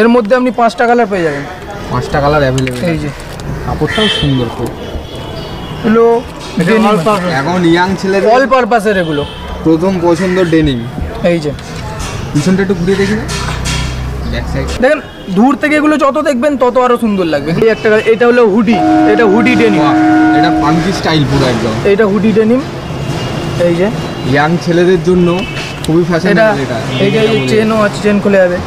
এর মধ্যে আপনি পাঁচটা কালার পেয়ে যাবেন। পাঁচটা কালার অ্যাভেলেবেল এই যে। কাপড়টাও সুন্দর খুব। এগুলো এখন ইয়াং ছেলেদের অল পারপাসের এগুলো। প্রথম পছন্দ ডেনিম এই যে। পিছনটা একটু ঘুরিয়ে দেখি দেখেন দূর থেকে এগুলো যত দেখবেন তত আরও সুন্দর লাগবে। এই একটা এটা হলো হুডি এটা হুডি ডেনিম এটা পাঙ্কি স্টাইল পুরো একদম। এইটা হুডি ডেনিম এই যে। ইয়াং ছেলেদের জন্য খুবই এটা ফ্যাশনেবল এটা। এই চেনও আছে চেন খুলে যাবে।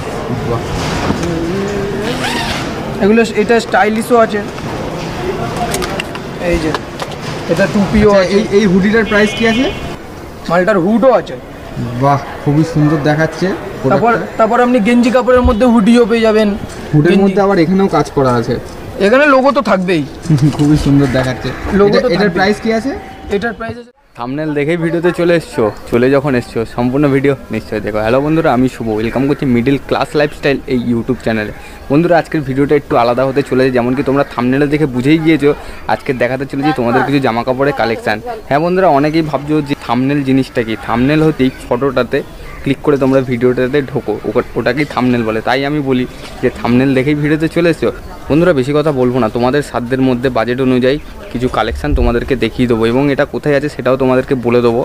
এগুলো এটা স্টাইলিশও আছে। এই যে এটা টুপিও আচ্ছা, আছে। এই এই হুডিটার প্রাইস কি আছে? মালটার হুডও আছে। বাহ খুবই সুন্দর দেখাচ্ছে তারপর তারপর আপনি গেঞ্জি কাপড়ের মধ্যে হুডিও পেয়ে যাবেন। হুডের মধ্যে আবার এখানেও কাজ করা আছে। এখানে লোগো তো থাকবেই। খুবই সুন্দর দেখাচ্ছে। তো এটার প্রাইস কি আছে? এটার প্রাইস আছে থামনেল দেখেই ভিডিওতে চলে এসছো? চলে যখন এসছো, সম্পূর্ণ ভিডিও নিশ্চয়ই দেখো। হ্যালো বন্ধুরা, আমি শুভ। ওয়েলকাম করছি মিডিল ক্লাস লাইফস্টাইল এই ইউটিউব চ্যানেলে বন্ধুরা, আজকের ভিডিওটা একটু আলাদা হতে চলেছে যেমন কি তোমরা থামনেলে দেখে বুঝেই গিয়েছো, আজকে দেখাতে চলেছি তোমাদের কিছু জামা কাপড়ের কালেকশান হ্যাঁ বন্ধুরা, অনেকেই ভাবছ যে থামনেল জিনিসটা কি? থামনেল হতেই ফটোটাতে ক্লিক করে তোমরা ভিডিওটাতে ঢোকো। ওটাকেই থামনেল বলে। তাই আমি বলি যে থামনেল দেখেই ভিডিওতে চলে এসছো। বন্ধুরা, বেশি কথা বলব না। তোমাদের সাধ্যের মধ্যে বাজেট অনুযায়ী কিছু কালেকশান তোমাদেরকে দেখিয়ে দেবো এবং এটা কোথায় আছে সেটাও তোমাদেরকে বলে দেবো।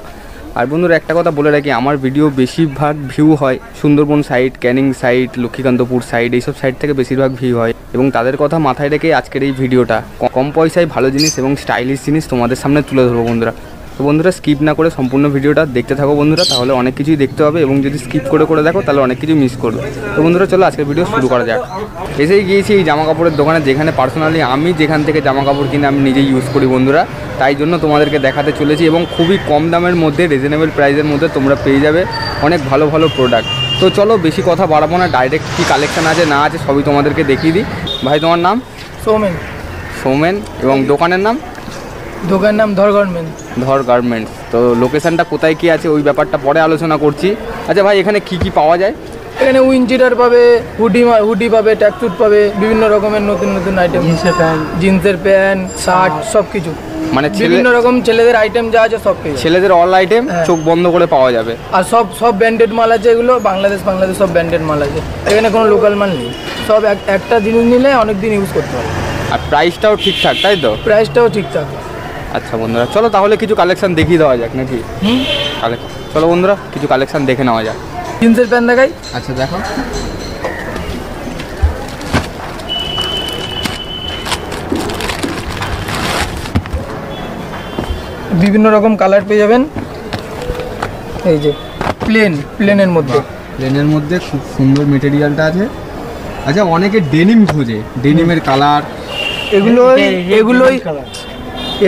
আর বন্ধুরা, একটা কথা বলে রাখি, আমার ভিডিও বেশিরভাগ ভিউ হয় Sundarban site Canning site Lakshmikantapur site এইসব সাইট থেকে বেশিরভাগ ভিউ হয় এবং তাদের কথা মাথায় রেখে আজকের এই ভিডিওটা কম পয়সায় ভালো জিনিস এবং স্টাইলিশ জিনিস তোমাদের সামনে তুলে ধরবো বন্ধুরা। তো বন্ধুরা স্কিপ না করে সম্পূর্ণ ভিডিওটা দেখতে থাকো বন্ধুরা তাহলে অনেক কিছুই দেখতে হবে এবং যদি স্কিপ করে করে দেখো তাহলে অনেক কিছু মিস করবে। তো বন্ধুরা চলো আজকের ভিডিও শুরু করা যাক। এসেই গিয়েছি এই জামা কাপড়ের দোকানে যেখানে পার্সোনালি আমি যেখান থেকে জামা কাপড় কিনে আমি নিজেই ইউজ করি বন্ধুরা। তাই জন্য তোমাদেরকে দেখাতে চলেছি এবং খুবই কম দামের মধ্যে রিজনেবল প্রাইসের মধ্যে তোমরা পেয়ে যাবে অনেক ভালো ভালো প্রোডাক্ট তো চলো বেশি কথা বাড়াবো না ডাইরেক্ট কী কালেকশান আছে না আছে সবই তোমাদেরকে দেখিয়ে দিই। ভাই তোমার নাম? সৌমেন। সৌমেন এবং দোকানের নাম? দোকানের নাম ধর গার্মেন্ট ধর গার্মেন্টস তো লোকেশনটা কোথায় কি আছে ওই ব্যাপারটা পরে আলোচনা করছি। আচ্ছা ভাই এখানে কি কি পাওয়া যায়? এখানে উইঞ্চিটার পাবে হুডি হুডি পাবে ট্যাকচুট পাবে বিভিন্ন রকমের নতুন নতুন আইটেম জিন্সের প্যান্ট। জিন্সের প্যান্ট শার্ট। সব কিছু মানে বিভিন্ন রকম ছেলেদের আইটেম যা আছে সব পেয়ে ছেলেদের অল আইটেম হ্যাঁ। চোখ বন্ধ করে পাওয়া যাবে। আর সব সব ব্র্যান্ডেড মাল আছে এগুলো বাংলাদেশ বাংলাদেশ সব ব্র্যান্ডেড মাল আছে। এখানে কোনো লোকাল মাল নেই। সব এক- একটা জিনিস নিলে অনেক দিন ইউজ করতে পারবে। আর প্রাইসটাও ঠিকঠাক তাই তো? প্রাইসটাও ঠিকঠাক। আচ্ছা বন্ধুরা চলো তাহলে কিছু কালেকশন দেখিয়ে দেওয়া যাক নাকি? হুম? কালেকশন চলো বন্ধুরা কিছু কালেকশন দেখে নেওয়া যাক। জিন্সের প্যান্ট দেখাই। আচ্ছা দেখো। বিভিন্ন রকম কালার পেয়ে যাবেন। এই যে প্লেন প্লেনের মধ্যে। প্লেনের মধ্যে খুব সুন্দর মেটেরিয়ালটা আছে। আচ্ছা অনেকে ডেনিম খোঁজে ডেনিমের কালার এগুলোই এগুলোই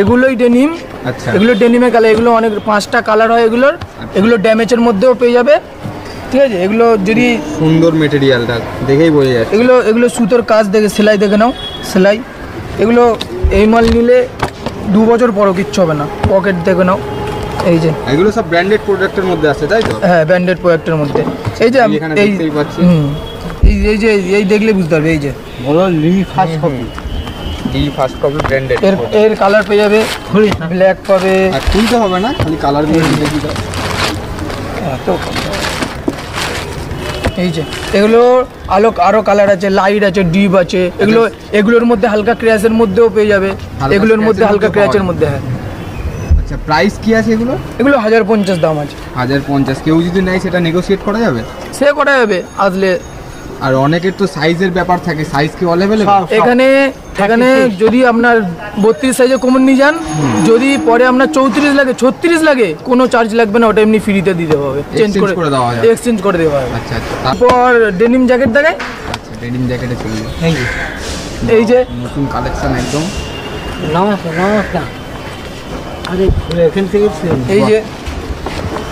এগুলোই ডেনিম আচ্ছা। এগুলো ডেনিমের কালার এগুলো অনেক পাঁচটা কালার হয় এগুলোর এগুলো ড্যামেজের মধ্যেও পেয়ে যাবে। ঠিক আছে? এগুলো যদি সুন্দর মেটেরিয়ালটা দেখেই বোঝা যায় এগুলো এগুলো সুতোর কাজ দেখে সেলাই দেখে নাও সেলাই। এগুলো এই মাল নিলে দু বছর পরও কিচ্ছু হবে না। পকেট দেখে নাও। এই যে। এগুলো সব ব্র্যান্ডেড প্রোডাক্টের মধ্যে আছে তাই তো? হ্যাঁ ব্র্যান্ডেড প্রোডাক্টের মধ্যে। এই যে আমি এই এই যে এই দেখলে বুঝতে পারবে এই যে। বলো লিমি first copy D first copy branded এর এর কালার পেয়ে যাবে ব্ল্যাক পাবে। আর খুলতে হবে না খালি কালারগুলো দেখি দাও এত এই যে এগুলো আলো আরও কালার আছে লাইট আছে ডিপ আছে। এগুলো এগুলোর মধ্যে হালকা ক্র্যাশের মধ্যেও পেয়ে যাবে। এগুলোর মধ্যে হালকা যায়। মধ্যে হ্যাঁ। আচ্ছা প্রাইস কি আছে এগুলো এগুলো হাজার পঞ্চাশ দাম আছে। হাজার পঞ্চাশ। কেউ যদি নেয় সেটা নেগোসিয়েট করা যাবে? সে করা যাবে আসলে। আর অনেকের তো সাইজের ব্যাপার থাকে। সাইজ কি অ্যাভেলেবল এখানে এখানে যদি আপনার বত্রিশ সাইজে কমন নিয়ে যান যদি পরে আপনার চৌত্রিশ লাগে ছত্রিশ লাগে কোনো চার্জ লাগবে না ওটা এমনি ফ্রিতে দিতে হবে। চেঞ্জ করে। এক্সচেঞ্জ করে দেওয়া হবে। তারপর ডেনিম জ্যাকেট দেখায় আচ্ছা ডেনিম জ্যাকেটে চলে যাবে এই যে নতুন কালেকশন একদম। নমস্কার নমস্কার আরে এখান থেকে এই যে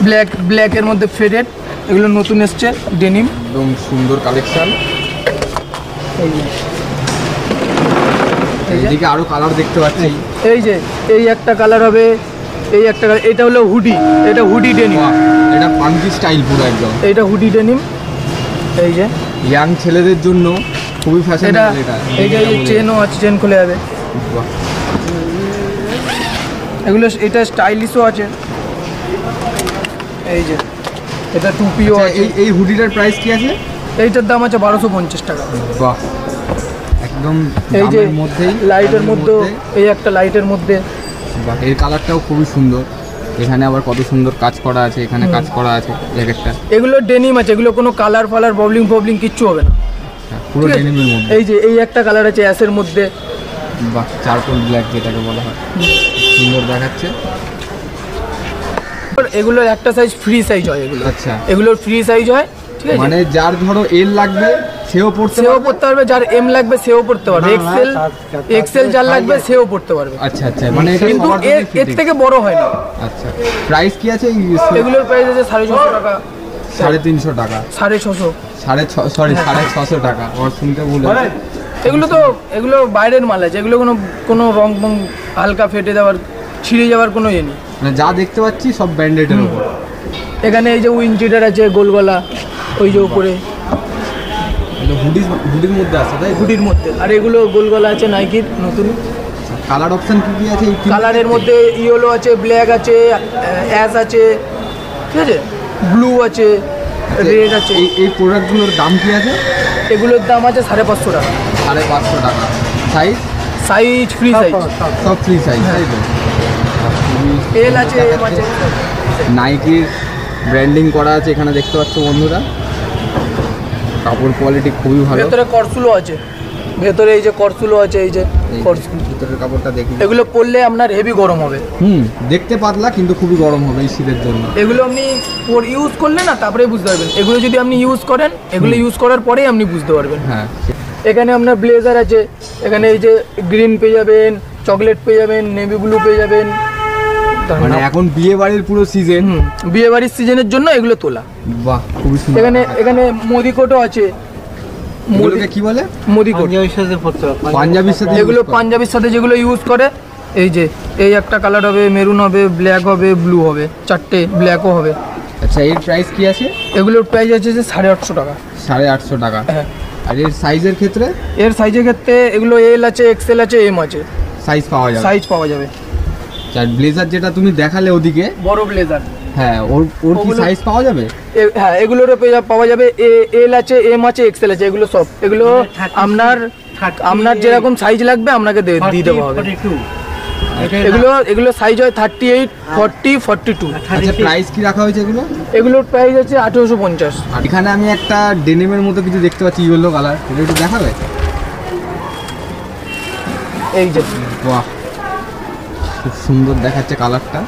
ব্ল্যাক ব্ল্যাকের মধ্যে ফেডেড এগুলো নতুন এসছে ডেনিম একদম সুন্দর কালেকশন এই যে। এইদিকে আরও কালার দেখতে পাচ্ছি। এই যে এই একটা কালার হবে এই একটা এটা হলো হুডি এটা হুডি ডেনিম এটা পাঙ্কি স্টাইল পুরো একদম। এইটা হুডি ডেনিম এই যে। ইয়াং ছেলেদের জন্য খুবই এটা ফ্যাশনেবল এটা। এই যে চেনও আছে চেন খুলে যাবে। এগুলো এটা স্টাইলিশও আছে। এই যে এটা টুপিও আচ্ছা, আছে। এই এই হুডিটার প্রাইস কি আছে? এইটার দাম আছে বারোশো পঞ্চাশ টাকা। বাহ। একদম এই যে মধ্যেই লাইটের মধ্যে এই একটা লাইটের মধ্যে। এর কালারটাও খুবই সুন্দর। এখানে আবার কত সুন্দর কাজ করা আছে এখানে কাজ করা আছে জ্যাকেটটা এগুলো ডেনিম আছে এগুলো কোনো কালার ফালার ববলিং ফবলিং কিচ্ছু হবে না। হ্যাঁ, পুরো ডেনিমের মধ্যে। এই যে এই একটা কালার আছে অ্যাসের মধ্যে। বাহ চারকোল ব্ল্যাক যেটাকে বলা হয়। সুন্দর দেখাচ্ছে। এগুলোর একটা সাইজ ফ্রি সাইজ হয় এগুলো। আচ্ছা। এগুলোর ফ্রি সাইজ হয় ঠিক আছে? মানে যার ধরো এল লাগবে সেও পড়তে সেও পড়তে পারবে যার এম লাগবে সেও পড়তে পারবে। এক্সেল এক্সেল যার লাগবে সেও পড়তে পারবে। আচ্ছা আচ্ছা মানে কিন্তু এর। থেকে বড় হয় না। আচ্ছা প্রাইস কি আছে এগুলোর প্রাইস আছে সাড়ে ছশো টাকা। সাড়ে তিনশো টাকা। সাড়ে ছশো। সাড়ে ছ সরি সাড়ে ছশো টাকা। ওর শুনতে ভুল এগুলো তো এগুলো বাইরের মাল আছে। এগুলো কোনো কোনো রং বং হালকা ফেটে যাওয়ার ছিঁড়ে যাওয়ার কোনো ইয়ে নেই। মানে যা দেখতে পাচ্ছি সব ব্যান্ডেডের উপর। এখানে এই যে উইনচিটার আছে গোলগলা ওই যে উপরে। হুডি হুডির মধ্যে আছে তাই হুডির মধ্যে। আর এগুলো গোলগলা আছে নাইকির নতুন। কালার অপশন কি কি আছে? কালারের মধ্যে ইয়েলো আছে ব্ল্যাক আছে অ্যাশ আছে ঠিক আছে? ব্লু আছে রেড আছে। এই এই প্রোডাক্টগুলোর দাম কি আছে? এগুলোর দাম আছে সাড়ে পাঁচশো টাকা। সাড়ে পাঁচশো টাকা। সাইজ সাইজ ফ্রি সাইজ সব ফ্রি সাইজ তাই তো? এল আছে নাইকির ব্র্যান্ডিং করা আছে এখানে দেখতে পাচ্ছ বন্ধুরা। কাপড় কোয়ালিটি খুবই ভালো। ভেতরে করসুলো আছে। ভেতরে এই যে করসুলো আছে এই যে করসুলো ভিতরের কাপড়টা দেখি এগুলো পরলে আপনার হেভি গরম হবে। হুম দেখতে পাতলা কিন্তু খুবই গরম হবে এই শীতের জন্য। এগুলো আপনি পর ইউজ করলে না তারপরে বুঝতে পারবেন। এগুলো যদি আপনি ইউজ করেন এগুলো ইউজ করার পরেই আপনি বুঝতে পারবেন। হ্যাঁ। এখানে আপনার ব্লেজার আছে এখানে এই যে গ্রিন পেয়ে যাবেন চকলেট পেয়ে যাবেন নেভি ব্লু পেয়ে যাবেন। মানে এখন বিয়ে বাড়ির পুরো সিজন বিয়ে বাড়ির সিজনের জন্য এগুলো তোলা। বাহ খুবই সুন্দর। এখানে এখানে মোদি কোটও আছে। এগুলোকে কি বলে? মোদি কোট পাঞ্জাবির সাথে পাঞ্জাবির এগুলো পাঞ্জাবির সাথে যেগুলো ইউজ করে এই যে এই একটা কালার হবে মেরুন হবে ব্ল্যাক হবে ব্লু হবে চারটে ব্ল্যাকও হবে। আচ্ছা এর প্রাইস কি আছে? এগুলোর প্রাইস আছে যে সাড়ে আটশো টাকা। সাড়ে আটশো টাকা। হ্যাঁ। আর এর সাইজের ক্ষেত্রে? এর সাইজের ক্ষেত্রে এগুলো এল আছে এক্সেল আছে এম আছে। সাইজ পাওয়া যাবে। সাইজ পাওয়া যাবে। আর ব্লেজার যেটা তুমি দেখালে ওদিকে? বড় ব্লেজার হ্যাঁ ওর ওর কি সাইজ পাওয়া যাবে? হ্যাঁ এগুলোরও পাওয়া যাবে। এ এল আছে এম আছে এক্সেল আছে এগুলো সব। এগুলো আপনার আপনার যেরকম সাইজ লাগবে আপনাকে দিয়ে দেওয়া হবে এগুলো এগুলো সাইজ হয় thirty eight forty forty two আচ্ছা প্রাইস কি রাখা হয়েছে এগুলো? এগুলোর প্রাইস আছে আঠেরোশো পঞ্চাশ। আর এখানে আমি একটা ডেনিমের মতো কিছু দেখতে পাচ্ছি ইয়েলো কালার এটা একটু দেখাবে? এই যে। বাহ। খুব সুন্দর দেখাচ্ছে কালারটা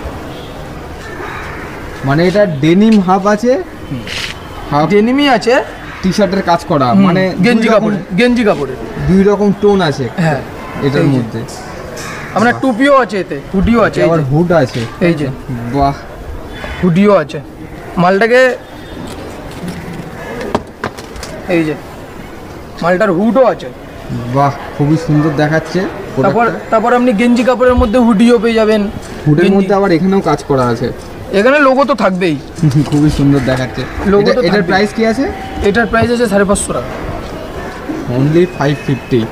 মানে এটা ডেনিম হাফ আছে হাফ ডেনিমি আছে। টি শার্টের কাজ করা। মানে গেঞ্জি কাপড় গেঞ্জি কাপড়ের। দুই রকম টোন আছে হ্যাঁ এটার মধ্যে। আপনার টুপিও আছে এতে হুডিও আছে আবার হুড আছে। এই যে। বাহ। হুডিও আছে। মালটাকে এই যে মালটার হুডও আছে। বাহ খুবই সুন্দর দেখাচ্ছে। তারপর তারপর আপনি গেঞ্জি কাপড়ের মধ্যে হুডিও পেয়ে যাবেন। হুডের মধ্যে আবার এখানেও কাজ করা আছে। এখানে লোগো তো থাকবেই। খুবই সুন্দর দেখাচ্ছে। লোগো এটার প্রাইস কি আছে? এটার প্রাইস আছে সাড়ে পাঁচশো টাকা। অনলি ফাইভ ফিফটি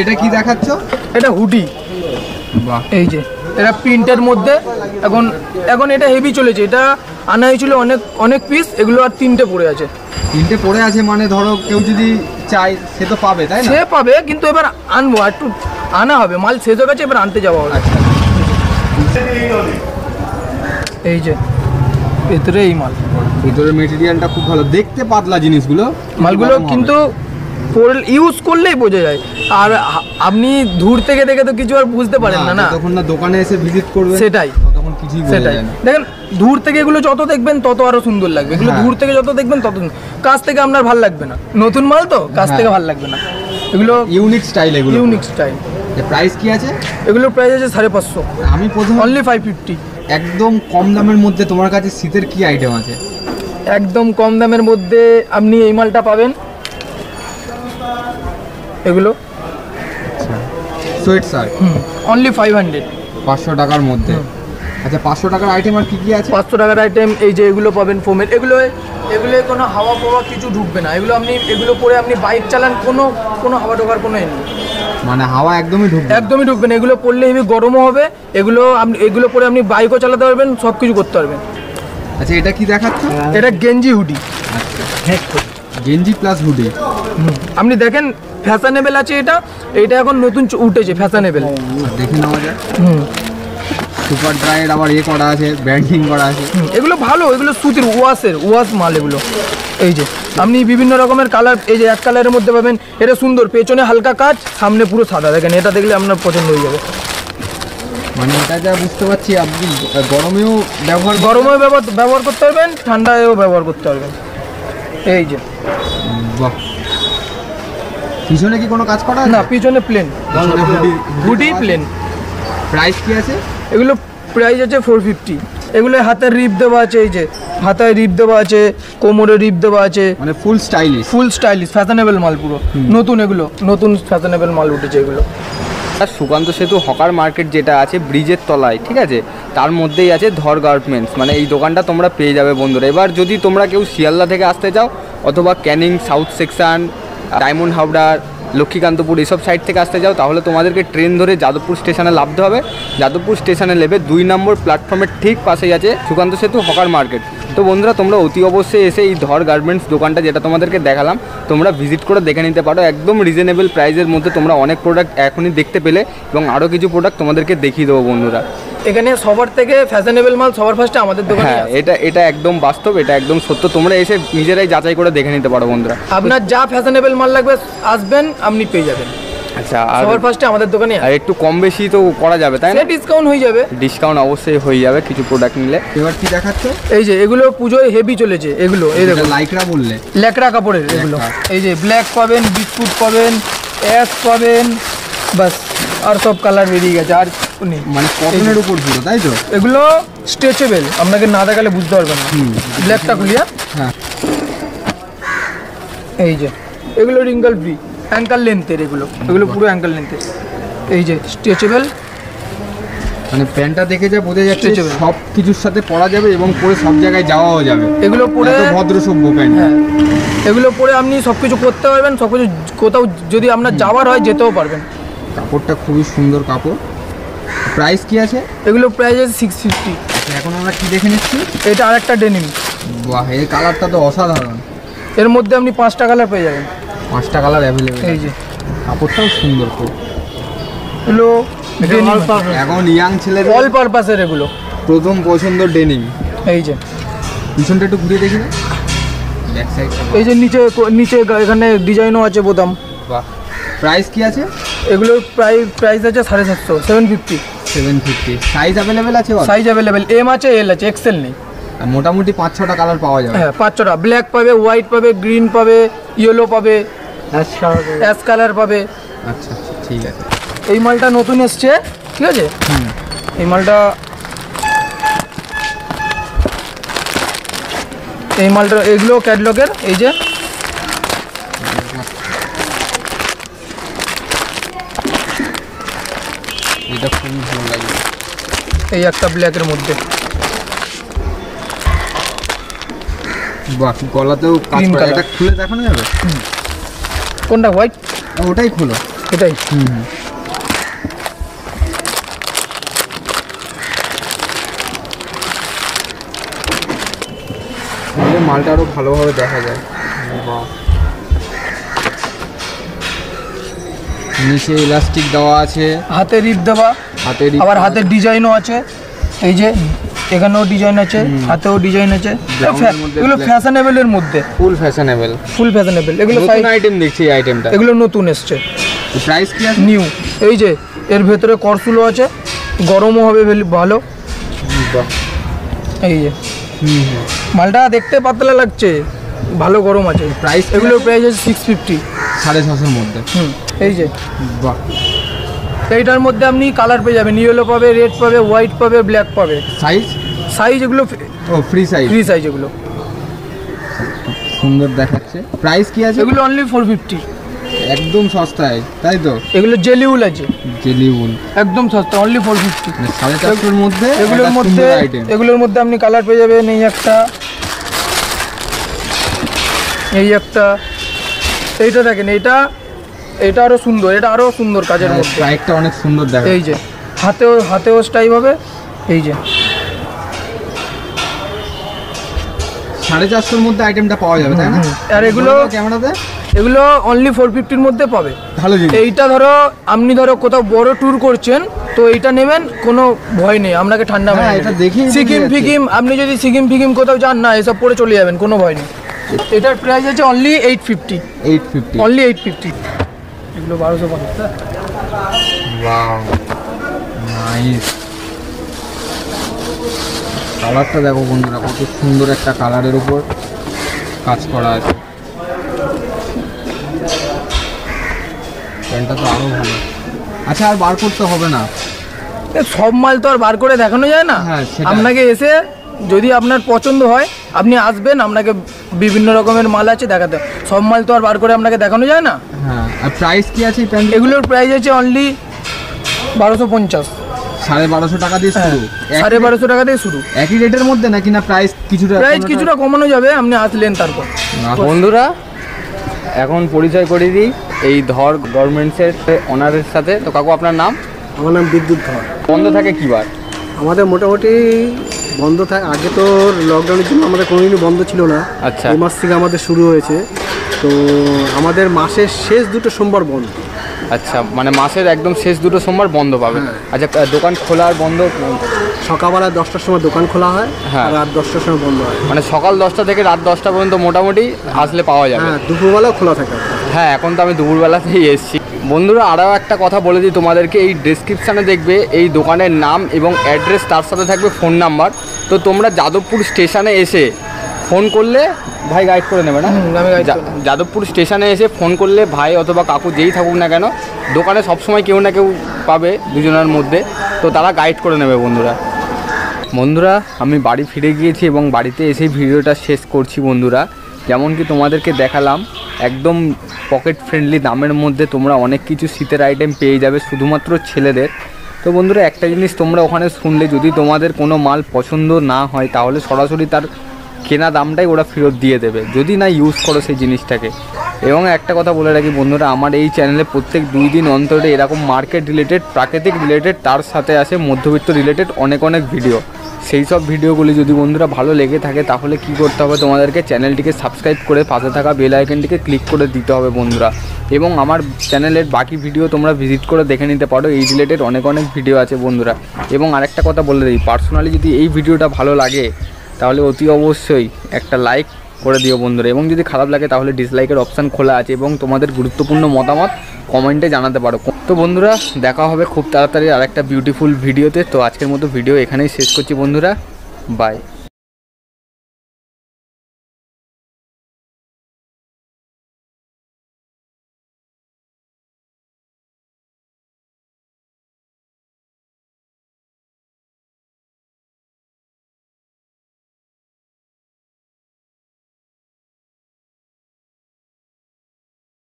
এটা কি দেখাচ্ছ? এটা হুডি। বাহ। এই যে এটা প্রিন্টের মধ্যে। এখন এখন এটা হেভি চলেছে। এটা আনা হয়েছিল অনেক অনেক পিস এগুলো আর তিনটে পড়ে আছে। তিনটে পড়ে আছে মানে ধরো কেউ যদি চায় সে তো পাবে তাই না? সে পাবে কিন্তু এবার আনব আর একটু আনা হবে। মাল শেষ হয়ে গেছে এবার আনতে যাওয়া হবে। আচ্ছা। এই যে ভেতরে এই মাল। ভিতরের মেটেরিয়ালটা খুব ভালো। দেখতে পাতলা জিনিসগুলো। মালগুলো কিন্তু ইউজ করলেই বোঝা যায়। আর আপনি দূর থেকে দেখে তো কিছু আর বুঝতে পারেন না না। তখন না দোকানে এসে ভিজিট করবে সেটাই। তখন কিছুই সেটাই। দেখেন দূর থেকে এগুলো যত দেখবেন তত আরও সুন্দর লাগবে। এগুলো হ্যাঁ। দূর থেকে যত দেখবেন তত কাছ থেকে আপনার ভালো লাগবে না। নতুন মাল তো কাছ হ্যাঁ। থেকে ভালো লাগবে না। এগুলো ইউনিক স্টাইল এগুলো। ইউনিক স্টাইল প্রাইস কি আছে? এগুলোর প্রাইস আছে সাড়ে পাঁচশো। আমি প্রথম অনলি ফাইভ ফিফটি একদম কম দামের মধ্যে তোমার কাছে শীতের কি আইটেম আছে? একদম কম দামের মধ্যে আপনি এই মালটা পাবেন। এগুলো? সোয়েট শার্ট হুম অনলি ফাইভ হান্ড্রেড পাঁচশো টাকার মধ্যে। আচ্ছা পাঁচশো টাকার আইটেম আর কী কী আছে? পাঁচশো টাকার আইটেম এই যে এগুলো পাবেন ফোমের এগুলো এগুলো কোনো হাওয়া ফাওয়া কিছু ঢুকবে না। এগুলো আপনি এগুলো পরে আপনি বাইক চালান কোনো কোনো হাওয়া ঢোকার কোনো এ নেই। মানে হাওয়া একদমই ঢুকবে একদমই ঢুকবে না। এগুলো পরলে হেবি গরমও হবে। এগুলো আপনি এগুলো পরে আপনি বাইকও চালাতে পারবেন সব কিছু করতে পারবেন। আচ্ছা এটা কি দেখাচ্ছ? এটা গেঞ্জি হুডি। গেঞ্জি প্লাস হুডি আপনি দেখেন ফ্যাশনেবল আছে এটা এটা এখন নতুন উঠেছে ফ্যাশনেবল দেখে নেওয়া যায় হুম। সুপার ড্রাইয়ের আবার এ করা আছে ব্র্যান্ডিং করা আছে। এগুলো ভালো এগুলো সুতির ওয়াশের ওয়াশ মাল এগুলো। এই যে আপনি বিভিন্ন রকমের কালার এই যে এক কালারের মধ্যে পাবেন এটা সুন্দর পেছনে হালকা কাজ সামনে পুরো সাদা। দেখেন এটা দেখলে আপনার পছন্দ হয়ে যাবে। মানে এটা যা বুঝতে পারছি আপনি গরমেও ব্যবহার গরমেও ব্যবহার ব্যবহার করতে পারবেন ঠান্ডায়ও ব্যবহার করতে পারবেন। এই যে। বাহ। পিছনে কি কোনো কাজ করা না পিছনে প্লেন হুডি প্লেন প্রাইস কি আছে? এগুলো প্রাইস আছে ফোর ফিফটি এগুলো হাতের রিপ দেওয়া আছে এই যে। হাতায় রিপ দেওয়া আছে কোমরে রিপ দেওয়া আছে। মানে full stylish full stylish fashionable মাল পুরো। নতুন এগুলো নতুন ফ্যাশনেবল মাল উঠেছে এগুলো। আর সুকান্ত সেতু হকার মার্কেট যেটা আছে ব্রিজের তলায় ঠিক আছে? তার মধ্যেই আছে ধর গার্মেন্টস। মানে এই দোকানটা তোমরা পেয়ে যাবে বন্ধুরা। এবার যদি তোমরা কেউ শিয়ালদা থেকে আসতে চাও, অথবা ক্যানিং, সাউথ সেকশান, ডায়মন্ড হাওড়ার লক্ষ্মীকান্তপুর এইসব সাইড থেকে আসতে চাও, তাহলে তোমাদেরকে ট্রেন ধরে যাদবপুর স্টেশনে লাভতে হবে। যাদবপুর স্টেশনে নেবে দুই নম্বর প্ল্যাটফর্মের ঠিক পাশেই আছে সুকান্ত সেতু, হকার মার্কেট। তো বন্ধুরা তোমরা অতি অবশ্যই এসে এই ধর গার্মেন্টস দোকানটা যেটা তোমাদেরকে দেখালাম তোমরা ভিজিট করে দেখে নিতে পারো। একদম রিজনেবল প্রাইসের মধ্যে তোমরা অনেক প্রোডাক্ট এখনই দেখতে পেলে এবং আরও কিছু প্রোডাক্ট তোমাদেরকে দেখিয়ে দেবো বন্ধুরা। এখানে সবার থেকে ফ্যাশনেবল মাল সবার ফার্স্টে আমাদের দোকানে হ্যাঁ এটা এটা একদম বাস্তব এটা একদম সত্য। তোমরা এসে নিজেরাই যাচাই করে দেখে নিতে পারো বন্ধুরা। আপনার যা ফ্যাশনেবল মাল লাগবে আসবেন আপনি পেয়ে যাবেন। আচ্ছা আর সবার ফার্স্টে আমাদের দোকানে আর একটু কম বেশি তো করা যাবে তাই না? ডিসকাউন্ট হয়ে যাবে। ডিসকাউন্ট অবশ্যই হয়ে যাবে কিছু প্রোডাক্ট নিলে। এবার কি দেখাচ্ছ? এই যে এগুলো পুজোয় হেভি চলেছে এগুলো এই দেখুন লাইকরা বললে। ল্যাকড়া কাপড়ের এগুলো। এই যে ব্ল্যাক পাবেন বিস্কুট পাবেন অ্যাশ পাবেন বাস আর সব কালার বেরিয়ে গেছে আর নেই। মানে কটনের উপর পুরো তাই তো? এগুলো স্ট্রেচেবল আপনাকে না দেখালে বুঝতে পারবেন না। ব্ল্যাকটা খুলিয়া হ্যাঁ। এই যে এগুলো রিঙ্গল ফ্রি অ্যাঙ্কাল লেন্থের এগুলো। এগুলো পুরো অ্যাঙ্কাল লেন্থের এই যে স্ট্রেচেবল মানে প্যান্টটা দেখে যা বোঝা যাচ্ছে সব কিছুর সাথে পরা যাবে এবং পরে সব জায়গায় যাওয়াও যাবে। এগুলো পরে ভদ্র সভ্য প্যান্ট। হ্যাঁ। এগুলো পরে আপনি সব কিছু করতে পারবেন সব কিছু কোথাও যদি আপনার যাওয়ার হয় যেতেও পারবেন। কাপড়টা খুবই সুন্দর কাপড়। প্রাইস কি আছে? এগুলো প্রাইস আছে সিক্স ফিফটি এখন আমরা কি দেখে নিচ্ছি? এটা আরেকটা ডেনিম বাহ এর কালারটা তো অসাধারণ। এর মধ্যে আপনি পাঁচটা কালার পেয়ে যাবেন। পাঁচটা কালার অ্যাভেলেবেল এই যে। কাপড়টাও সুন্দর খুব। এগুলো ডেনিম এখন ইয়াং ছেলেদের অল পারপাসের এগুলো। প্রথম পছন্দ ডেনিম এই যে। পিছনটা একটু ঘুরিয়ে দেখি এই যে নিচে নিচে এখানে ডিজাইনও আছে বোতাম। বাহ। প্রাইস কি আছে? এগুলোর প্রাইস প্রাইস আছে সাড়ে সাতশো seven fifty seven fifty size available আছে সাইজ অ্যাভেলেবেল এম আছে এল আছে এক্সেল নেই। আর মোটামুটি পাঁচ ছটা কালার পাওয়া যাবে। হ্যাঁ পাঁচ ছটা। ব্ল্যাক পাবে হোয়াইট পাবে গ্রিন পাবে ইয়েলো পাবে। অ্যাশ কালার পাবে। আচ্ছা আচ্ছা ঠিক আছে। এই মালটা নতুন এসছে ঠিক আছে? এই মালটা এই মালটা এগুলো ক্যাটলগের এই যে। এটা খুবই ভালো লাগে। এই একটা ব্ল্যাকের মধ্যে। বাহ গলাতেও কাজ Cream এটা খুলে দেখানো যাবে? কোনটা? হোয়াইট ওটাই খুলো। এটাই। হুম। মালটা আরও ভালোভাবে দেখা যায়। নিচে ইলাস্টিক দেওয়া আছে। হাতে রিপ দেওয়া। হাতে আবার হাতের ডিজাইনও আছে। এই যে এখানেও ডিজাইন আছে হাতেও ডিজাইন আছে। এগুলো। ফ্যাশনেবলের মধ্যে ফুল ফ্যাশনেবল ফুল ফ্যাশনেবল এগুলো নতুন আইটেম দেখছি এই আইটেমটা এগুলো নতুন এসছে। প্রাইস কি আছে? নিউ এই যে এর ভেতরে করসুলো আছে গরমও হবে ভালো এই যে। মালটা দেখতে পাতলা লাগছে ভালো গরম আছে। প্রাইস এগুলো প্রাইস আছে? সিক্স ফিফটি সাড়ে ছশোর মধ্যে। হুম এই যে। বাহ। এইটার মধ্যে আপনি কালার পেয়ে যাবেন। ইয়েলো পাবে রেড পাবে হোয়াইট পাবে ব্ল্যাক পাবে। সাইজ সাইজ এগুলো ও ফ্রি সাইজ ফ্রি সাইজ এগুলো। সুন্দর দেখাচ্ছে। প্রাইস কি আছে? এগুলো অনলি ফোর ফিফটি একদম সস্তায় তাই তো? এগুলো জেলিউল আছে। জেলি উল একদম সস্তা অনলি ফোর ফিফটি সাড়ে চারশোর মধ্যে এগুলোর মধ্যে এগুলোর মধ্যে আপনি কালার পেয়ে যাবেন এই একটা। এই একটা। এইটা দেখেন এইটা এটা আরও সুন্দর এটা আরও সুন্দর কাজের মধ্যে। স্ট্রাইকটা অনেক সুন্দর দেখা এই যে হাতেও হাতেও স্টাইপ হবে এই যে। সাড়ে চারশোর মধ্যে আইটেমটা পাওয়া যাবে তাই না? আর এগুলো- ক্যামেরাতে? এগুলো অনলি ফোর ফিফটির মধ্যে পাবে। ভালো জিনিস। এইটা ধরো আপনি ধরো কোথাও বড় ট্যুর করছেন তো এইটা নেবেন কোনো ভয় নেই আপনাকে ঠান্ডা হ্যাঁ, এটা না। দেখেই বোঝা সিকিম ফিকিম আপনি যদি সিকিম ফিকিম কোথাও যান না এসব পরে চলে যাবেন কোনো ভয় নেই। এটার প্রাইস আছে only eight fifty eight fifty only eight fifty এগুলো বারোশো পঞ্চাশ কালারটা দেখো বন্ধুরা কত সুন্দর একটা কালারের উপর কাজ করা আছে। প্যান্টটা তো আরও ভালো। আচ্ছা আর বার করতে হবে না। সব মাল তো আর বার করে দেখানো যায় না। হ্যাঁ, আপনাকে এসে যদি আপনার পছন্দ হয় আপনি আসবেন আপনাকে বিভিন্ন রকমের মাল আছে দেখাতে। সব মাল তো আর বার করে আপনাকে দেখানো যায় না? হ্যাঁ আর প্রাইস কি আছে এই প্যান্ট এগুলোর প্রাইস আছে অনলি বারোশো পঞ্চাশ। সাড়ে বারোশো টাকা দিয়ে শুরু? হ্যাঁ, সাড়ে বারোশো টাকা থেকে শুরু। একই রেটের মধ্যে নাকি না প্রাইস কিছুটা প্রাইস কিছুটা কমানো যাবে আপনি আসলেন তারপর। বন্ধুরা এখন পরিচয় করে দিই এই ধর গভর্নমেন্টসের ওনারের সাথে। তো কাকু আপনার নাম? আমার নাম বিদ্যুৎ ধর। বন্ধ থাকে কি বার? আমাদের মোটামুটি বন্ধ থাকে আগে তো লকডাউনের জন্য আমাদের কোনোদিনই বন্ধ ছিল না। আচ্ছা। এই মাস থেকে আমাদের শুরু হয়েছে। তো আমাদের মাসের শেষ দুটো সোমবার বন্ধ। আচ্ছা মানে মাসের একদম শেষ দুটো সোমবার বন্ধ পাবে। হ্যাঁ। আচ্ছা দোকান খোলা আর বন্ধ? সকালবেলা দশটার সময় দোকান খোলা হয় হ্যাঁ। রাত দশটার সময় বন্ধ হয়। মানে সকাল দশটা থেকে রাত দশটা পর্যন্ত মোটামুটি আসলে পাওয়া যাবে। হ্যাঁ দুপুরবেলাও খোলা থাকে। হ্যাঁ এখন তো আমি দুপুরবেলাতেই এসেছি। বন্ধুরা আরও একটা কথা বলে দিই তোমাদেরকে। এই ডেসক্রিপশানে দেখবে এই দোকানের নাম এবং অ্যাড্রেস তার সাথে থাকবে ফোন নাম্বার তো তোমরা যাদবপুর স্টেশনে এসে ফোন করলে ভাই গাইড করে নেবে না। যাদবপুর স্টেশনে এসে ফোন করলে ভাই অথবা কাকু যেই থাকুক না কেন দোকানে সবসময় কেউ না কেউ পাবে দুজনের মধ্যে। তো তারা গাইড করে নেবে বন্ধুরা। বন্ধুরা আমি বাড়ি ফিরে গিয়েছি এবং বাড়িতে এসে ভিডিওটা শেষ করছি বন্ধুরা। যেমন কি তোমাদেরকে দেখালাম একদম পকেট ফ্রেন্ডলি দামের মধ্যে তোমরা অনেক কিছু শীতের আইটেম পেয়ে যাবে, শুধুমাত্র ছেলেদের। তো বন্ধুরা, একটা জিনিস তোমরা ওখানে শুনলে, যদি তোমাদের কোনো মাল পছন্দ না হয়, তাহলে সরাসরি তার কেনা দামটাই ওরা ফেরত দিয়ে দেবে। যদি না ইউজ করো সেই জিনিসটাকে। এবং একটা কথা বলে রাখি বন্ধুরা, আমার এই চ্যানেলে প্রত্যেক দুই দিন অন্তরে এরকম মার্কেট রিলেটেড প্রাকৃতিক রিলেটেড তার সাথে আসে মধ্যবিত্ত রিলেটেড অনেক অনেক ভিডিও সেই সব ভিডিওগুলি যদি বন্ধুরা ভালো লেগে থাকে, তাহলে কি করতে হবে? তোমাদেরকে চ্যানেলটিকে সাবস্ক্রাইব করে পাশে থাকা বেল আইকনটিকে ক্লিক করে দিতে হবে বন্ধুরা। এবং আমার চ্যানেলের বাকি ভিডিও তোমরা ভিজিট করে দেখে নিতে পারো। এই রিলেটেড অনেক অনেক ভিডিও আছে বন্ধুরা। এবং আরেকটা কথা বলে দিই পার্সোনালি যদি এই ভিডিওটা ভালো লাগে, তাহলে অতি অবশ্যই একটা লাইক করে দিও বন্ধুরা। এবং যদি খারাপ লাগে, তাহলে ডিসলাইকের অপশান খোলা আছে। এবং তোমাদের গুরুত্বপূর্ণ মতামত কমেন্টে জানাতে পারো। তো বন্ধুরা, দেখা হবে খুব তাড়াতাড়ি আর একটা বিউটিফুল ভিডিওতে তো আজকের মতো ভিডিও এখানেই শেষ করছি বন্ধুরা। বাই